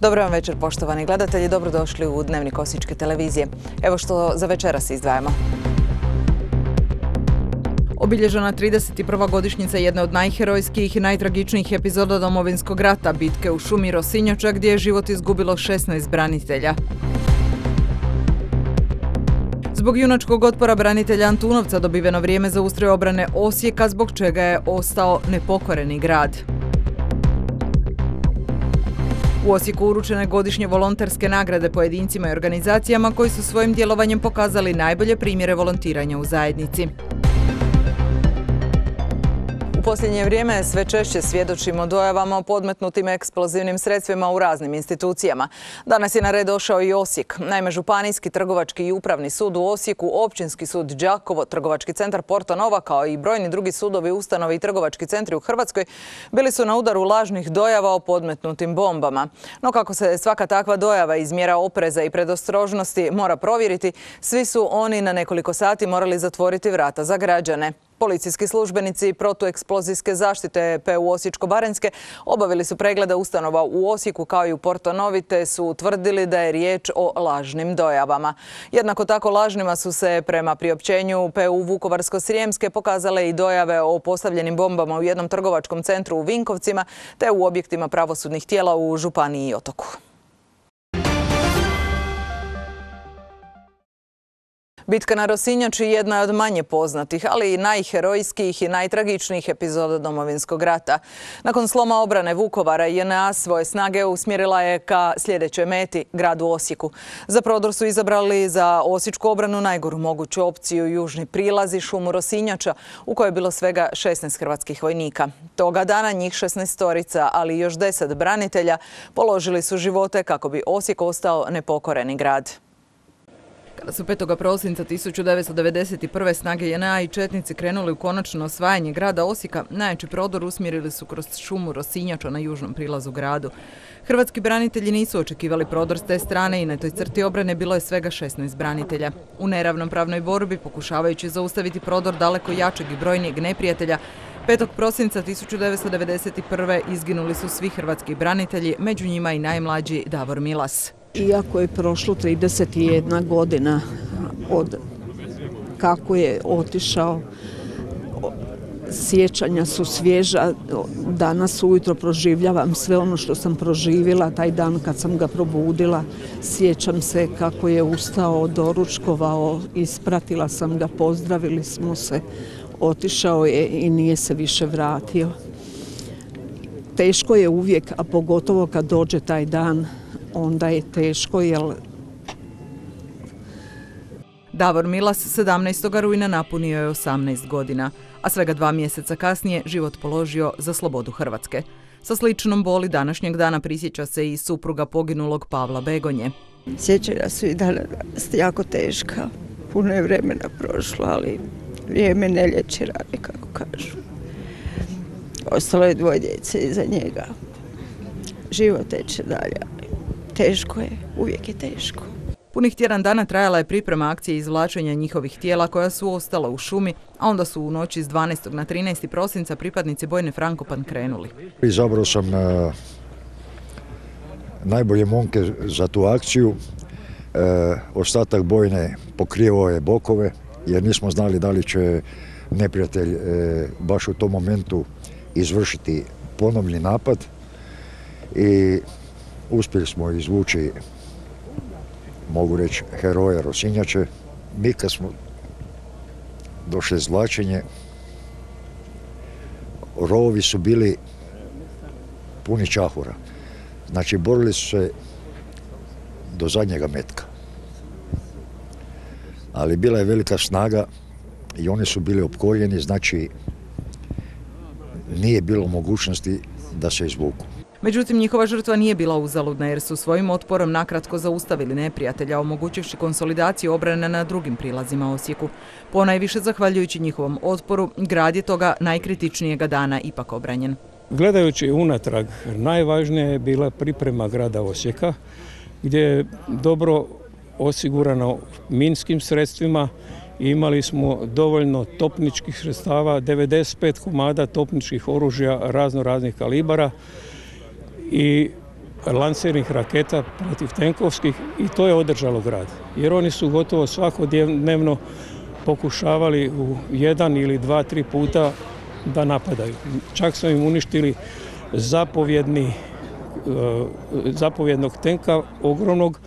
Dobro vam večer poštovani gledatelji, dobrodošli u Dnevnik Osječke televizije. Evo što za večeras izdvajamo. Obilježena 31. godišnjica jedne od najherojskih i najtragičnijih epizoda Domovinskog rata, bitke u šumi Rosinjača gdje je život izgubilo 16 branitelja. Zbog junačkog otpora branitelja Antunovca dobiveno vrijeme za ustroj obrane Osijeka, zbog čega je ostao nepokoreni grad. U Osijeku uručene godišnje volonterske nagrade pojedincima i organizacijama koji su svojim djelovanjem pokazali najbolje primjere volontiranja u zajednici. U posljednje vrijeme sve češće svjedočimo dojavama o podmetnutim eksplozivnim sredstvima u raznim institucijama. Danas je na red došao i Osijek. Naime, Županijski trgovački i upravni sud u Osijeku, Općinski sud Đakovo, Trgovački centar Porto Nova kao i brojni drugi sudovi, ustanovi i trgovački centri u Hrvatskoj bili su na udaru lažnih dojava o podmetnutim bombama. No kako se svaka takva dojava iz mjera opreza i predostrožnosti mora provjeriti, svi su oni na nekoliko sati morali zatvoriti vrata za građane. Policijski službenici protueksplozijske zaštite PU Osječko-Baranjske obavili su pregleda ustanova u Osijeku kao i u Porto Novi te su utvrdili da je riječ o lažnim dojavama. Jednako tako lažnima su se prema priopćenju PU Vukovarsko-Srijemske pokazale i dojave o postavljenim bombama u jednom trgovačkom centru u Vinkovcima te u objektima pravosudnih tijela u Županiji i Otoku. Bitka na Rosinjači jedna je od manje poznatih, ali i najherojskijih i najtragičnijih epizoda Domovinskog rata. Nakon sloma obrane Vukovara, JNA svoje snage usmjerila je ka sljedećoj meti, gradu Osijeku. Za prodor su izabrali za Osječku obranu najgoru moguću opciju južni prilazi šumu Rosinjača, u kojoj je bilo svega 16 hrvatskih vojnika. Toga dana njih 16 storica, ali i još 10 branitelja, položili su živote kako bi Osijek ostao nepokoreni grad. Kada su 5. prosinca 1991. snage JNA i Četnici krenuli u konačno osvajanje grada Osijeka, najjači prodor usmjerili su kroz šumu Rosinjača na južnom prilazu gradu. Hrvatski branitelji nisu očekivali prodor s te strane i na toj crti obrane bilo je svega 16 branitelja. U neravnopravnoj borbi, pokušavajući zaustaviti prodor daleko jačeg i brojnijeg neprijatelja, 5. prosinca 1991. izginuli su svi hrvatski branitelji, među njima i najmlađi Davor Milas. Iako je prošlo 31 godina od kako je otišao, sjećanja su svježa. Danas ujutro proživljavam sve ono što sam proživjela taj dan kad sam ga probudila. Sjećam se kako je ustao, doručkovao, ispratila sam ga, pozdravili smo se. Otišao je i nije se više vratio. Teško je uvijek, a pogotovo kad dođe taj dan, onda je teško jer Davor Milas 17. rujna napunio je 18 godina, a svega dva mjeseca kasnije život položio za slobodu Hrvatske. Sa sličnom boli današnjeg dana prisjeća se i supruga poginulog Pavla Begonje. Sjećanja su i dana jako teška. Puno je vremena prošlo, ali vrijeme ne lječi rane, kako kažu. Ostalo je dvoje djece iza njega. Život teče dalje, teško je, uvijek je teško. Punih tjedan dana trajala je priprema akcije izvlačenja njihovih tijela koja su ostala u šumi, a onda su u noći s 12. na 13. prosinca pripadnici Bojne Frankopan krenuli. Izabrao sam e, najbolje momke za tu akciju. E, ostatak Bojne pokrivao je bokove jer nismo znali da li će neprijatelj e, baš u tom momentu izvršiti ponovni napad i uspjeli smo izvući, mogu reći, heroje Rosinjače. Mi kad smo došli zlačenje, rovovi su bili puni čahura. Znači, borili su se do zadnjega metka. Ali bila je velika snaga i oni su bili opkoljeni, znači nije bilo mogućnosti da se izvuku. Međutim, njihova žrtva nije bila uzaludna jer su svojim otporom nakratko zaustavili neprijatelja, omogućivši konsolidaciju obrane na drugim prilazima Osijeku. Ponajviše zahvaljujući njihovom otporu, grad je toga najkritičnijega dana ipak obranjen. Gledajući unatrag, najvažnija je bila priprema grada Osijeka, gdje je dobro osigurano minskim sredstvima, imali smo dovoljno topničkih sredstava, 95 komada topničkih oružja razno raznih kalibara, i lansirnih raketa protiv tenkovskih i to je održalo grad. Jer oni su gotovo svakodnevno pokušavali u jedan ili dva, tri puta da napadaju. Čak smo im uništili zapovjedni, e, zapovjednog tenka ogromnog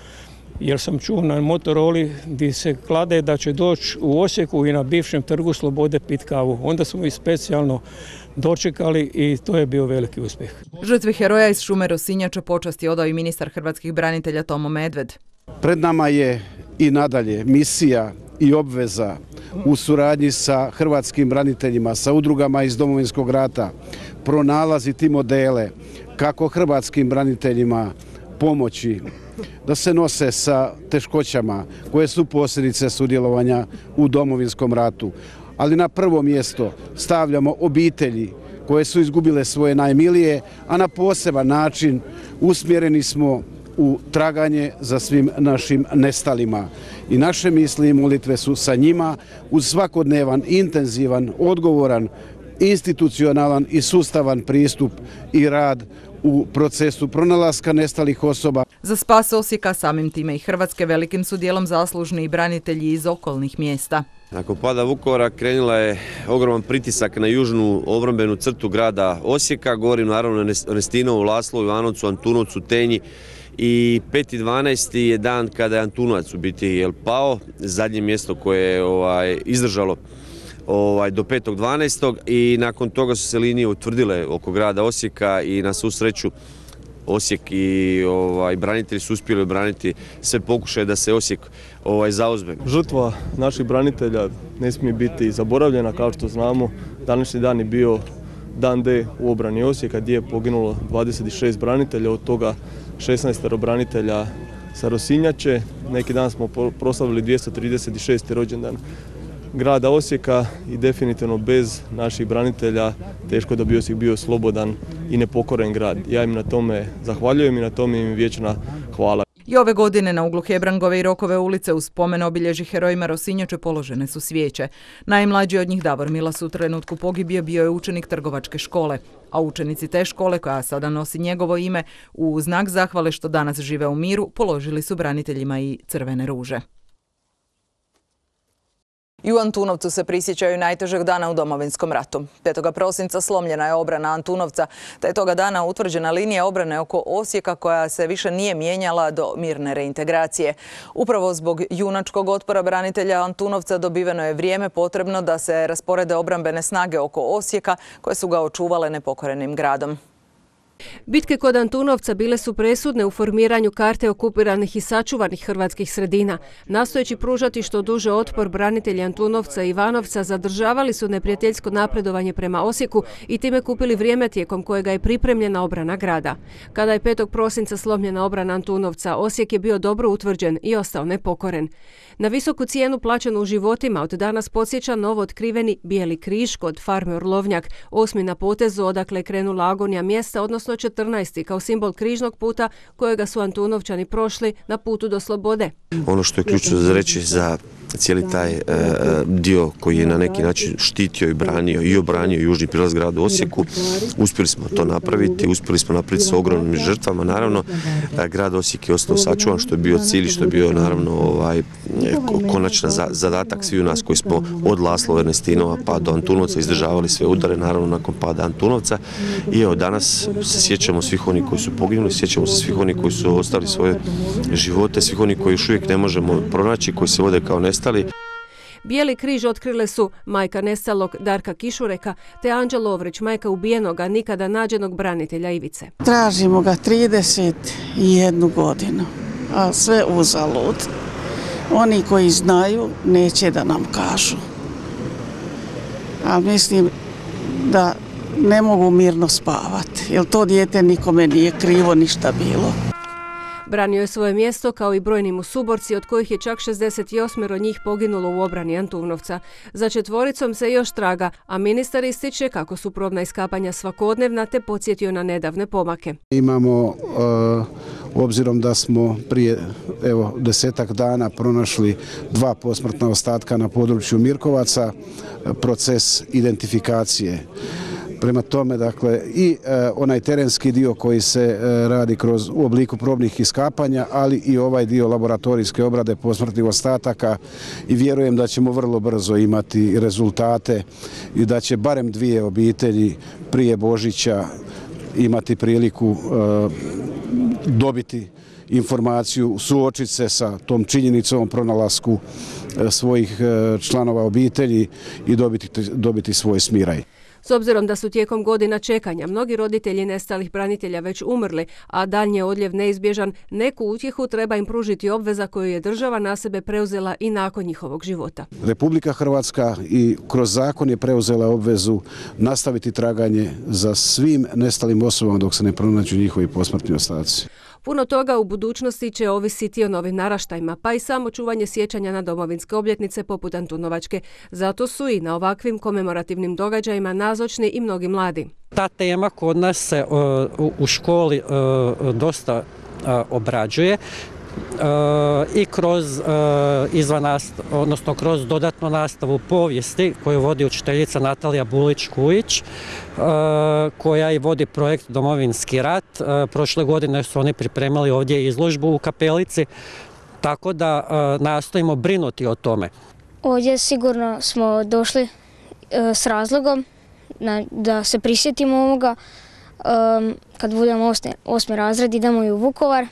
jer sam čuo na Motoroli gdje se klade da će doći u Osijeku i na bivšem trgu Slobode pit kavu. Onda smo ih specijalno dočekali i to je bio veliki uspjeh. Žrtvi heroja iz šume Rosinjača počasti odao i ministar hrvatskih branitelja Tomo Medved. Pred nama je i nadalje misija i obveza u suradnji sa hrvatskim braniteljima, sa udrugama iz Domovinskog rata, pronalaziti modele kako hrvatskim braniteljima pomoći da se nose sa teškoćama koje su posljedice sudjelovanja u Domovinskom ratu. Ali na prvo mjesto stavljamo obitelji koje su izgubile svoje najmilije, a na poseban način usmjereni smo u traganje za svim našim nestalima. I naše misli i molitve su sa njima uz svakodnevan, intenzivan, odgovoran, institucionalan i sustavan pristup i rad u procesu pronalaska nestalih osoba. Za spas Osijeka samim time i Hrvatske velikim su dijelom zaslužni i branitelji iz okolnih mjesta. Nakon pada Vukovara krenula je ogroman pritisak na južnu obrambenu crtu grada Osijeka, govorim naravno o Nestinovu, Laslovu, Ivanovcu, Antunovcu, Tenji i 5.12. je dan kada je Antunovac u biti jel pao, zadnje mjesto koje je ovaj, izdržalo ovaj, do 5.12. i nakon toga su se linije utvrdile oko grada Osijeka i na svu sreću Osijek i ovaj, branitelji su uspjeli obraniti sve pokušaje da se Osijek ovaj, zauzme. Žrtva naših branitelja ne smije biti zaboravljena, kao što znamo. Današnji dan je bio dan D u obrani Osijeka gdje je poginulo 26 branitelja, od toga 16 branitelja sa Rosinjače. Neki dan smo proslavili 236. rođendan grada Osijeka i definitivno bez naših branitelja teško da bi Osijek bio slobodan i nepokoren grad. Ja im na tome zahvaljujem i na tome im vječna hvala. I ove godine na uglu Hebrangove i Rokove ulice u spomen obilježi herojima Rosinjače položene su svijeće. Najmlađi od njih Davor Milas u trenutku pogibije bio je učenik trgovačke škole, a učenici te škole koja sada nosi njegovo ime u znak zahvale što danas žive u miru položili su braniteljima i crvene ruže. I u Antunovcu se prisjećaju najtežeg dana u domovinskom ratu. 5. prosinca slomljena je obrana Antunovca, te toga dana utvrđena linija obrane oko Osijeka koja se više nije mijenjala do mirne reintegracije. Upravo zbog junačkog otpora branitelja Antunovca dobiveno je vrijeme potrebno da se rasporede obrambene snage oko Osijeka koje su ga očuvale nepokorenim gradom. Bitke kod Antunovca bile su presudne u formiranju karte okupiranih i sačuvanih hrvatskih sredina. Nastojeći pružati što duže otpor branitelji Antunovca i Ivanovca zadržavali su neprijateljsko napredovanje prema Osijeku i time kupili vrijeme tijekom kojega je pripremljena obrana grada. Kada je 5. prosinca slomljena obrana Antunovca, Osijek je bio dobro utvrđen i ostao nepokoren. Na visoku cijenu plaćenu u životima od danas podsjeća novo otkriveni Bijeli križ kod farme Orlovnjak, osmi na potezu odakle je krenula agonija mjesta, odnosno 14. kao simbol križnog puta kojega su Antunovčani prošli na putu do slobode. Ono što je ključno za reći za cijeli taj e, dio koji je na neki način štitio i branio i obranio južni prilaz gradu Osijeku. Uspjeli smo to napraviti, uspjeli smo napraviti sa ogromnim žrtvama. Naravno, e, grad Osijek je ostao sačuvan, što je bio cilj, što je bio naravno ovaj, konačan zadatak svi u nas koji smo od Laslo Ernestinova pa do Antunovca izdržavali sve udare, naravno nakon pada Antunovca. I evo, danas se sjećamo svih onih koji su poginuli, sjećamo se svih onih koji su ostali svoje živote, svih onih koji još uvijek ne možemo pronaći, koji se vode kao nestali. Bijeli križ otkrile su majka nestalog Darka Kišureka te Anđel Lovrić, majka ubijenoga, nikada nađenog branitelja Ivice. Tražimo ga 31 godinu, a sve uzalud. Oni koji znaju neće da nam kažu. A mislim da ne mogu mirno spavati, jer to dijete nikome nije krivo ništa bilo. Branio je svoje mjesto kao i brojni mu suborci, od kojih je čak 68 od njih poginulo u obrani Antunovca. Za četvoricom se još traga, a ministar ističe kako su probna iskapanja svakodnevna te podsjetio na nedavne pomake. Imamo, uh, obzirom da smo prije evo, desetak dana pronašli dva posmrtna ostatka na području Mirkovaca, proces identifikacije Prema tome, dakle, i e, onaj terenski dio koji se e, radi kroz u obliku probnih iskapanja, ali i ovaj dio laboratorijske obrade posmrtnih ostataka i vjerujem da ćemo vrlo brzo imati rezultate i da će barem dvije obitelji prije Božića imati priliku e, dobiti informaciju, suočiti se sa tom činjenicom pronalasku svojih članova obitelji i dobiti, dobiti svoj smiraj. S obzirom da su tijekom godina čekanja mnogi roditelji nestalih branitelja već umrli, a daljnji je odljev neizbježan, neku utjehu treba im pružiti obveza koju je država na sebe preuzela i nakon njihovog života. Republika Hrvatska i kroz zakon je preuzela obvezu nastaviti traganje za svim nestalim osobama dok se ne pronađu njihovi posmrtni ostaci. Puno toga u budućnosti će ovisiti o novim naraštajima, pa i samo čuvanje sjećanja na domovinske obljetnice poput Antunovačke. Zato su i na ovakvim komemorativnim događajima nazočni i mnogi mladi. Ta tema kod nas se e, u školi e, dosta e, obrađuje i kroz izvan odnosno kroz dodatnu nastavu povijesti koju vodi učiteljica Natalija Bulić-Kujić koja i vodi projekt Domovinski rat. Prošle godine su oni pripremali ovdje izložbu u kapelici tako da nastojimo brinuti o tome. Ovdje sigurno smo došli s razlogom da se prisjetimo ovoga. Kad budemo osmi razred idemo i u Vukovar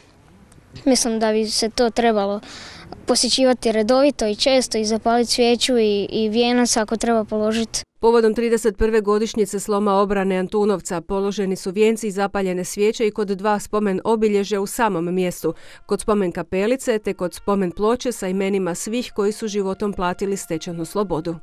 Mislim da bi se to trebalo posjećivati redovito i često i zapaliti svijeću i, i vijenac ako treba položiti. Povodom 31. godišnjice sloma obrane Antunovca položeni su vijenci i zapaljene svijeće i kod dva spomen obilježja u samom mjestu, kod spomen kapelice te kod spomen ploče sa imenima svih koji su životom platili stečenu slobodu.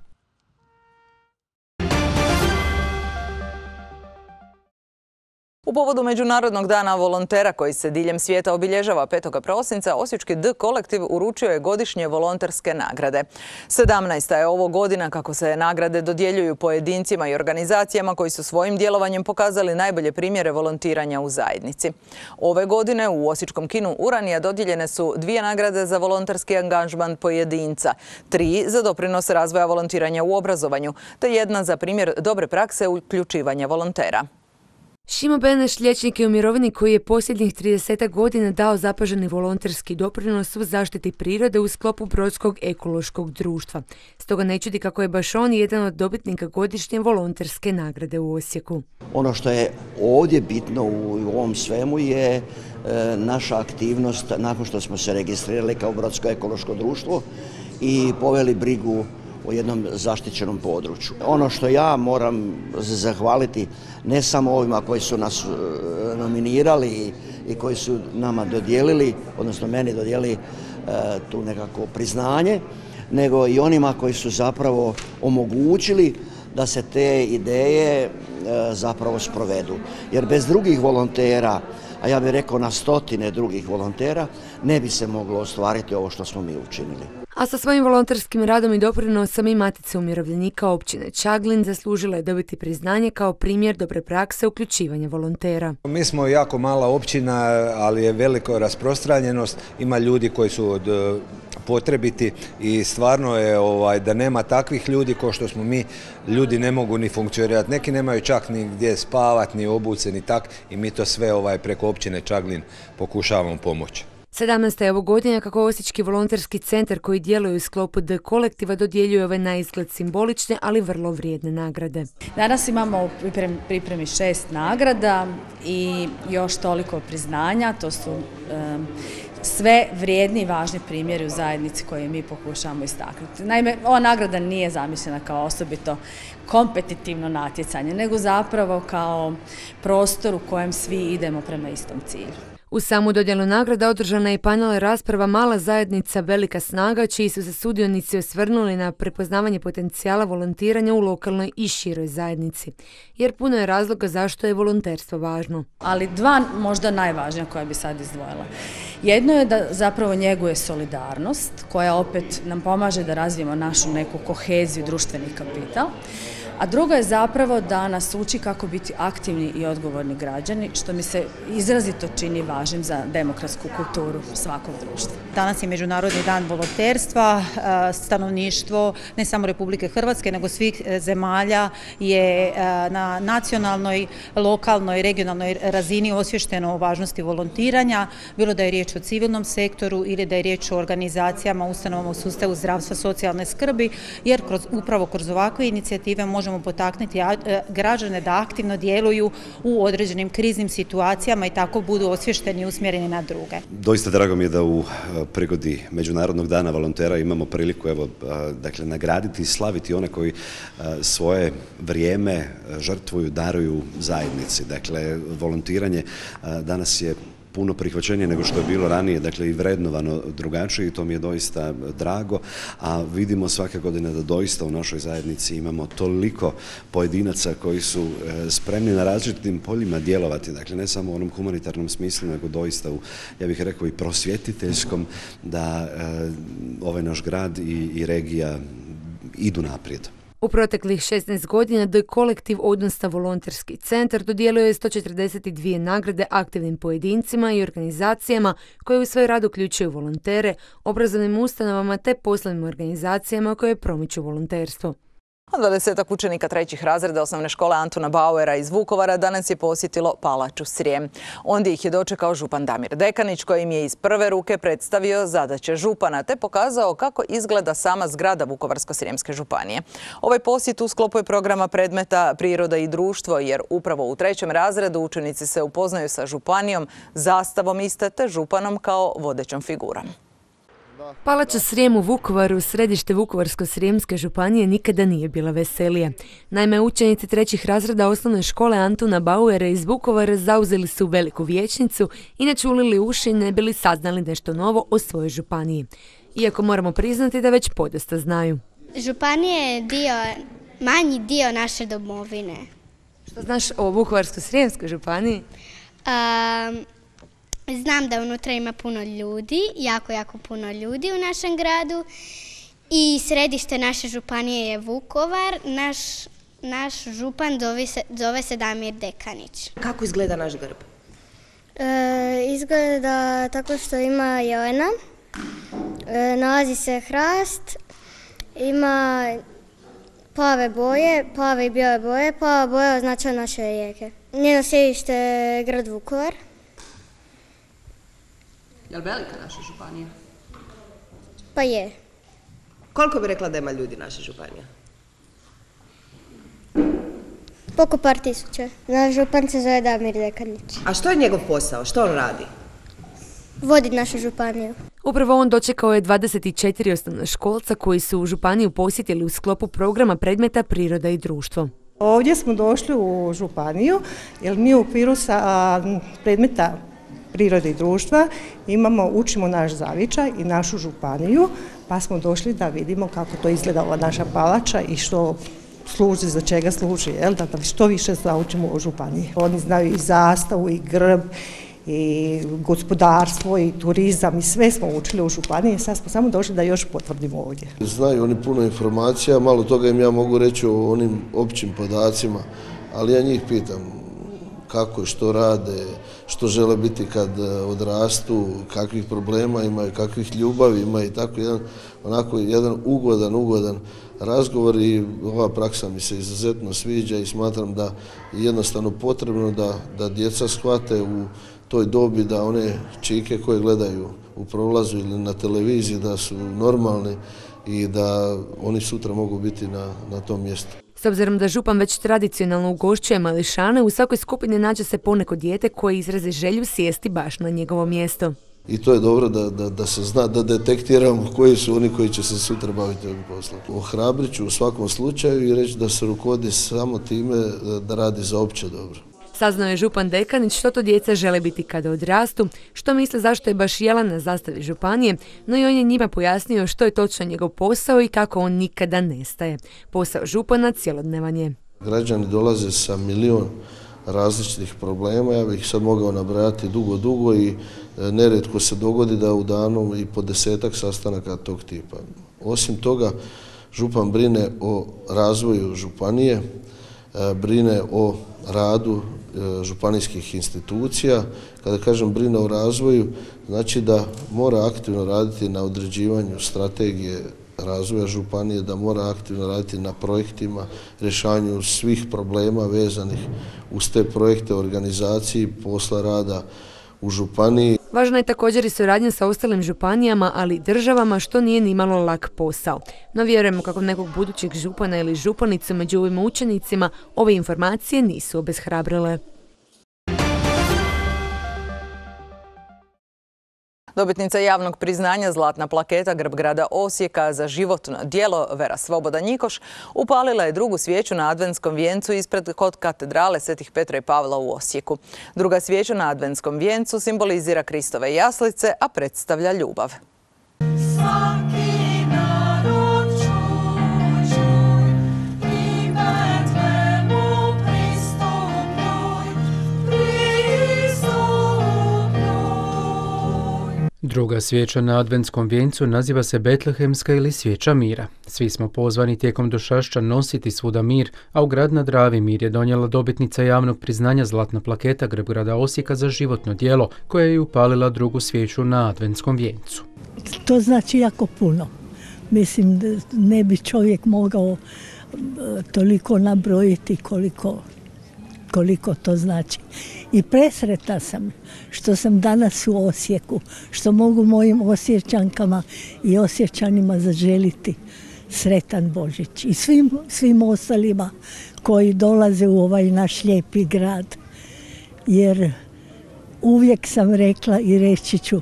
U povodu Međunarodnog dana volontera koji se diljem svijeta obilježava 5. prosinca, Osječki D kolektiv uručio je godišnje volonterske nagrade. 17. je ovo godina kako se nagrade dodjeljuju pojedincima i organizacijama koji su svojim djelovanjem pokazali najbolje primjere volontiranja u zajednici. Ove godine u Osječkom kinu Uranija dodijeljene su dvije nagrade za volonterski angažman pojedinca, tri za doprinos razvoja volontiranja u obrazovanju, te jedna za primjer dobre prakse uključivanja volontera. Šimo Beneš, liječnik i umirovnik koji je posljednjih 30 godina dao zapaženi volonterski doprinos u zaštiti prirode u sklopu Brodskog ekološkog društva. Stoga ne čudi kako je baš on jedan od dobitnika godišnje volonterske nagrade u Osijeku. Ono što je ovdje bitno u ovom svemu je e, naša aktivnost nakon što smo se registrirali kao Brodsko ekološko društvo i poveli brigu o jednom zaštićenom području. Ono što ja moram zahvaliti ne samo ovima koji su nas e, nominirali i koji su nama dodijelili, odnosno meni dodijelili e, tu nekako priznanje, nego i onima koji su zapravo omogućili da se te ideje e, zapravo sprovedu. Jer bez drugih volontera, a ja bih rekao na stotine drugih volontera, ne bi se moglo ostvariti ovo što smo mi učinili. A sa svojim volonterskim radom i doprinosom i Matice umirovljenika općine Čaglin zaslužila je dobiti priznanje kao primjer dobre prakse uključivanja volontera. Mi smo jako mala općina, ali je veliko rasprostranjenost. Ima ljudi koji su od e, potrebiti i stvarno je ovaj, da nema takvih ljudi kao što smo mi, ljudi ne mogu ni funkcionirati. Neki nemaju čak ni gdje spavati, ni obuce, ni tak i mi to sve ovaj, preko općine Čaglin pokušavamo pomoći. 17. je ovo godina kako Osječki volonterski centar koji djeluje u sklopu D kolektiva dodjeljuje ove na izgled simbolične, ali vrlo vrijedne nagrade. Danas imamo u pripremi šest nagrada i još toliko priznanja. To su sve vrijedni i važni primjeri u zajednici koje mi pokušavamo istaknuti. Naime, ova nagrada nije zamišljena kao osobito kompetitivno natjecanje, nego zapravo kao prostor u kojem svi idemo prema istom cilju. U samu dodjelu nagrada održana je i panel rasprava Mala zajednica Velika snaga, čiji su se sudionici osvrnuli na prepoznavanje potencijala volontiranja u lokalnoj i široj zajednici. Jer puno je razloga zašto je volonterstvo važno. Ali dva možda najvažnija koja bi sad izdvojila. Jedno je da zapravo njeguje solidarnost, koja opet nam pomaže da razvijemo našu neku koheziju društveni kapital. A drugo je zapravo da nas uči kako biti aktivni i odgovorni građani, što mi se izrazito čini važnim za demokratsku kulturu svakog društva. Danas je Međunarodni dan volonterstva, stanovništvo ne samo Republike Hrvatske nego svih e, zemalja je na nacionalnoj, lokalnoj, regionalnoj razini osvješteno o važnosti volontiranja, bilo da je riječ o civilnom sektoru ili da je riječ o organizacijama, ustanovama u sustavu zdravstva, socijalne skrbi, jer kroz, upravo kroz ovakve inicijative možemo potaknuti e, građane da aktivno djeluju u određenim kriznim situacijama i tako budu osvješteni i usmjereni na druge. Doista drago mi je da u e, prigodi Međunarodnog dana volontera imamo priliku evo, e, dakle, nagraditi i slaviti one koji svoje vrijeme žrtvuju, daruju zajednici. Dakle, volontiranje danas je puno prihvaćenije nego što je bilo ranije, dakle i vrednovano drugačije i to mi je doista drago, a vidimo svake godine da doista u našoj zajednici imamo toliko pojedinaca koji su e, spremni na različitim poljima djelovati, dakle ne samo u onom humanitarnom smislu, nego doista u, ja bih rekao i prosvjetiteljskom, da e, ovaj naš grad i, i regija idu naprijed. U proteklih 16 godina do kolektiv odnosno volonterski centar dodijelio je 142 nagrade aktivnim pojedincima i organizacijama koje u svoj rad uključuju volontere, obrazovnim ustanovama te poslovnim organizacijama koje promiču volonterstvo. Od 20 učenika trećih razreda osnovne škole Antuna Bauera iz Vukovara danas je posjetilo Palaču Srijem. Ondje ih je dočekao župan Damir Dekanić koji im je iz prve ruke predstavio zadaće župana te pokazao kako izgleda sama zgrada Vukovarsko-Srijemske županije. Ovaj posjet u sklopu je programa predmeta Priroda i društvo jer upravo u trećem razredu učenici se upoznaju sa županijom, zastavom iste te županom kao vodećom figurom. Palača Srijem u Vukovaru, središte Vukovarsko-Srijemske županije, nikada nije bila veselija. Naime, učenici trećih razreda osnovne škole Antuna Bauera iz Vukovara zauzeli su veliku vijećnicu i načulili uši ne bili saznali nešto novo o svojoj županiji. Iako moramo priznati da već podosta znaju. Županija je dio, manji dio naše domovine. Što znaš o Vukovarsko-Srijemskoj županiji? Znam da unutra ima puno ljudi, jako, jako puno ljudi u našem gradu i središte naše županije je Vukovar. Naš, naš župan zove se, zove se Damir Dekanić. Kako izgleda naš grb? E, izgleda tako što ima jelena, e, nalazi se hrast, ima plave boje, plave i bijele boje. Plava boja označava naše rijeke. Njeno sjedište je grad Vukovar. Je li velika naša županija? Pa je. Koliko bi rekla da ima ljudi naša županija? Poko par tisuća. Naš župan se zove Damir Dekanić. A što je njegov posao? Što on radi? Vodi našu županiju. Upravo on dočekao je 24 osnovna školca koji su u županiju posjetili u sklopu programa predmeta Priroda i društvo. Ovdje smo došli u županiju jer mi u okviru sa predmeta prirode i društva imamo, učimo naš zavičaj i našu županiju, pa smo došli da vidimo kako to izgleda ova naša palača i što služi, za čega služi, jel? da što više naučimo o županiji. Oni znaju i zastavu i grb i gospodarstvo i turizam i sve smo učili u županiji, sad smo samo došli da još potvrdimo ovdje. Znaju oni puno informacija, malo toga im ja mogu reći o onim općim podacima, ali ja njih pitam kako i što rade, što žele biti kad e, odrastu, kakvih problema imaju, kakvih ljubavi imaju i tako jedan, onako jedan ugodan, ugodan razgovor i ova praksa mi se izuzetno sviđa i smatram da je jednostavno potrebno da, da djeca shvate u toj dobi da one čike koje gledaju u prolazu ili na televiziji da su normalni i da oni sutra mogu biti na, na tom mjestu. S obzirom da župan već tradicionalno ugošćuje mališane, u svakoj skupini nađe se poneko dijete koje izrazi želju sjesti baš na njegovo mjesto. I to je dobro da, da, da se zna, da detektiramo koji su oni koji će se sutra baviti ovim poslom. Ohrabrit ću u svakom slučaju i reći da se rukodi samo time da radi za opće dobro. Saznao je župan Dekanić što to djeca žele biti kada odrastu, što misle zašto je baš Jelan na zastavi županije, no i on je njima pojasnio što je točno njegov posao i kako on nikada nestaje. Posao župana cjelodnevan je. Građani dolaze sa milion različitih problema, ja bih sad mogao nabrajati dugo, dugo i e, neretko se dogodi da u danu i po desetak sastanaka tog tipa. Osim toga, Župan brine o razvoju županije, e, brine o radu e, županijskih institucija. Kada kažem brine o razvoju, znači da mora aktivno raditi na određivanju strategije razvoja županije, da mora aktivno raditi na projektima, rješavanju svih problema vezanih uz te projekte, organizaciji, posla rada u županiji. Važna je također i suradnja sa ostalim županijama, ali i državama, što nije ni malo lak posao. No vjerujemo kako nekog budućeg župana ili županicu među ovim učenicima ove informacije nisu obeshrabrile. Dobitnica javnog priznanja Zlatna plaketa Grb grada Osijeka za životno dijelo Vera Svoboda Njikoš upalila je drugu svijeću na adventskom vijencu ispred kod katedrale Svetih Petra i Pavla u Osijeku. Druga svijeća na adventskom vijencu simbolizira Kristove jaslice, a predstavlja ljubav. Druga svijeća na adventskom vijencu naziva se Betlehemska ili svijeća mira. Svi smo pozvani tijekom došašća nositi svuda mir, a u grad na Dravi mir je donijela dobitnica javnog priznanja Zlatna plaketa grada Osijeka za životno djelo, koja je upalila drugu svijeću na adventskom vijencu. To znači jako puno. Mislim, ne bi čovjek mogao e, toliko nabrojiti koliko, koliko to znači. I presretna sam što sam danas u Osijeku, što mogu mojim osjećankama i osjećanima zaželiti sretan Božić i svim, svim ostalima koji dolaze u ovaj naš lijepi grad. Jer uvijek sam rekla i reći ću,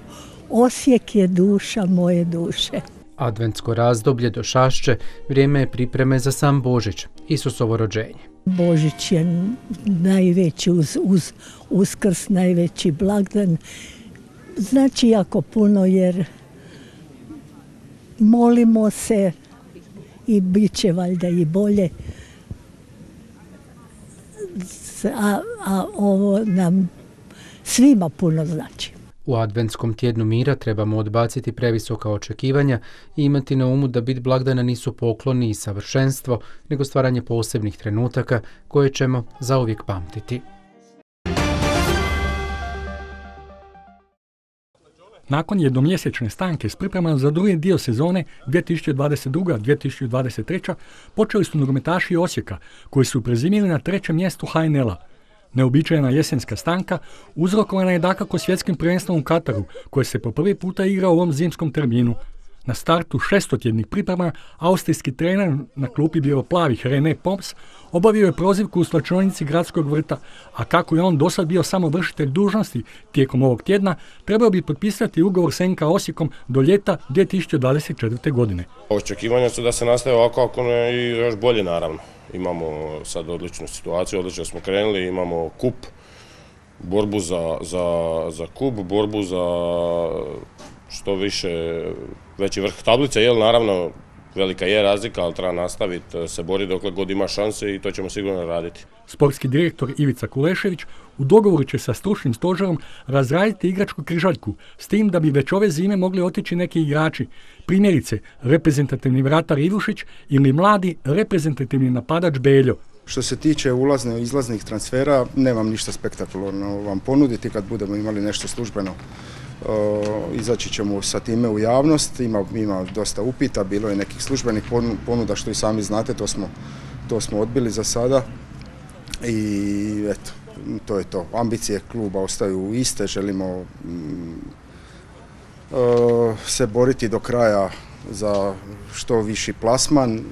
Osijek je duša moje duše. Adventsko razdoblje do šašće vrijeme je pripreme za sam Božić, Isusovo rođenje. Božić je najveći uz, uz uskrs, najveći blagdan. Znači jako puno jer molimo se i bit će valjda i bolje. A, a ovo nam svima puno znači. U adventskom tjednu mira trebamo odbaciti previsoka očekivanja i imati na umu da bit blagdana nisu pokloni i savršenstvo, nego stvaranje posebnih trenutaka koje ćemo zauvijek pamtiti. Nakon jednomjesečne stanke s pripremama za drugi dio sezone 2022-2023 počeli su nogometaši Osijeka koji su prezimili na trećem mjestu HNL-a Neobičajna jesenska stanka uzrokovana je dakako svjetskim prvenstvom u Kataru, koje se po prvi puta igra u ovom zimskom terminu. Na startu šestotjednih priprema, austrijski trener na klupi bijeloplavih René Poms obavio je prozivku u slačonici gradskog vrta, a kako je on dosad bio samo vršitelj dužnosti tijekom ovog tjedna, trebao bi potpisati ugovor s NK Osijekom do ljeta 2024. godine. Očekivanja su da se nastaje ovako, ako ne i još bolje naravno. Imamo sad odličnu situaciju, odlično smo krenuli, imamo kup, borbu za, za, za kup, borbu za što više veći vrh tablice, jel naravno velika je razlika, ali treba nastaviti se boriti dokle god ima šanse i to ćemo sigurno raditi. Sportski direktor Ivica Kulešević u dogovoru će sa stručnim stožerom razraditi igračku križaljku, s tim da bi već ove zime mogli otići neki igrači, primjerice reprezentativni vratar Ivušić ili mladi reprezentativni napadač Beljo. Što se tiče ulazne i izlaznih transfera, nemam ništa spektakularno vam ponuditi kad budemo imali nešto službeno. Izaći ćemo sa time u javnost, ima, ima dosta upita, bilo je nekih službenih ponuda što i sami znate, to smo, to smo odbili za sada i eto, to je to. Ambicije kluba ostaju iste, želimo mm, se boriti do kraja za što viši plasman.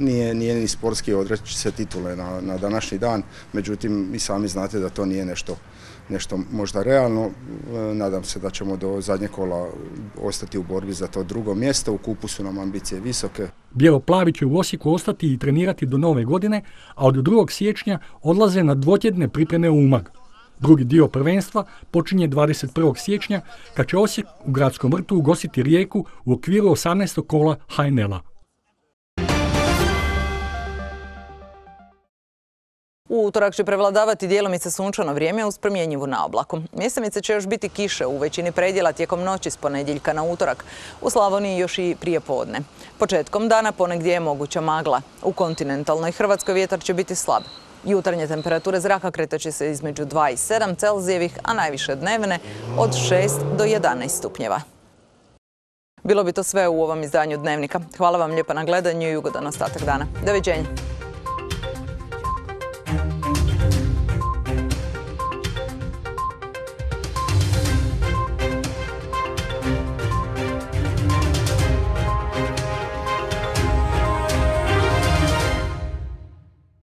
Nije, nije ni sportski odreći se titule na, na današnji dan, međutim i sami znate da to nije nešto nešto možda realno. E, nadam se da ćemo do zadnjeg kola ostati u borbi za to drugo mjesto. U kupu su nam ambicije visoke. Bijelo-plavi će u Osijeku ostati i trenirati do nove godine, a od 2. siječnja odlaze na dvotjedne pripreme u Umag. Drugi dio prvenstva počinje 21. siječnja kad će Osijek u gradskom vrtu ugostiti rijeku u okviru 18. kola HNL-a. U utorak će prevladavati dijelomice sunčano vrijeme uz promjenjivu na oblaku. Mjesamice će još biti kiše u većini predjela tijekom noći s ponedjeljka na utorak. U Slavoniji još i prije podne. Početkom dana ponegdje je moguća magla. U kontinentalnoj Hrvatskoj vjetar će biti slab. Jutarnje temperature zraka kretat će se između 2 i 7 Celzijevih, a najviše dnevne od 6 do 11 stupnjeva. Bilo bi to sve u ovom izdanju Dnevnika. Hvala vam lijepa na gledanju i ugodan ostatak dana. Doviđenja.